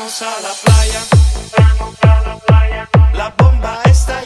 Vamos a la playa. Vamos a la playa. La bomba está.